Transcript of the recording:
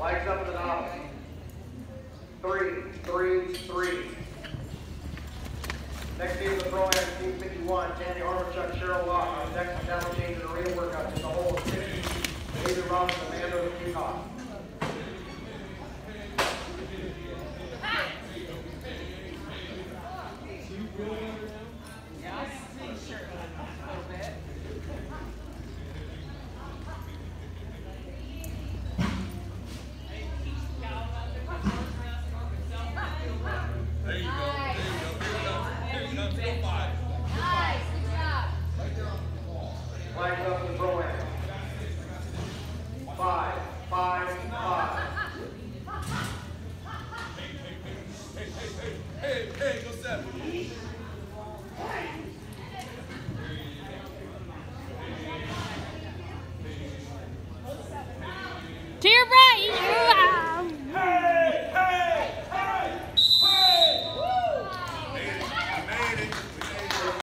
Legs up and off. Three, three, three. Next team is the Pro Am Team 51, Tandy Armachuk, Cheryl Locke. On the next and change in the arena workouts is the whole of 50. David Robinson, Amanda Peacock. Thank you. Five. Nice, good job. Up hey, hey, hey, hey, hey, go. To your right,